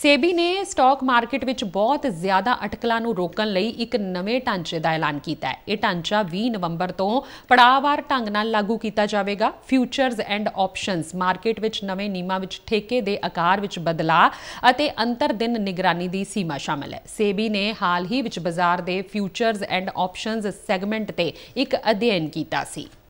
ਸੇਬੀ ਨੇ stock market ਵਿੱਚ ਬਹੁਤ ਜ਼ਿਆਦਾ ਅਟਕਲਾਂ ਨੂੰ ਰੋਕਣ ਲਈ ਇੱਕ ਨਵੇਂ ਢਾਂਚੇ ਦਾ ਐਲਾਨ ਕੀਤਾ ਹੈ। ਇਹ ਢਾਂਚਾ 20 ਨਵੰਬਰ ਤੋਂ ਪੜਾਅਵਾਰ ਢੰਗ ਨਾਲ ਲਾਗੂ ਕੀਤਾ ਜਾਵੇਗਾ। ਫਿਊਚਰਸ ਐਂਡ ਆਪਸ਼ਨਸ ਮਾਰਕੀਟ ਵਿੱਚ ਨਵੇਂ ਨਿਯਮਾਂ ਵਿੱਚ ਠੇਕੇ ਦੇ ਆਕਾਰ ਵਿੱਚ ਬਦਲਾਅ ਅਤੇ ਅੰਤਰ ਦਿਨ ਨਿਗਰਾਨੀ ਦੀ ਸੀਮਾ ਸ਼ਾਮਲ ਹੈ। ਸੇਬੀ ਨੇ ਹਾਲ ਹੀ ਵਿੱਚ ਬਾਜ਼ਾਰ ਦੇ ਫਿਊਚਰਸ ਐਂਡ ਆਪਸ਼ਨਸ ਸੈਗਮੈਂਟ ਤੇ ਇੱਕ ਅਧਿਐਨ ਕੀਤਾ ਸੀ।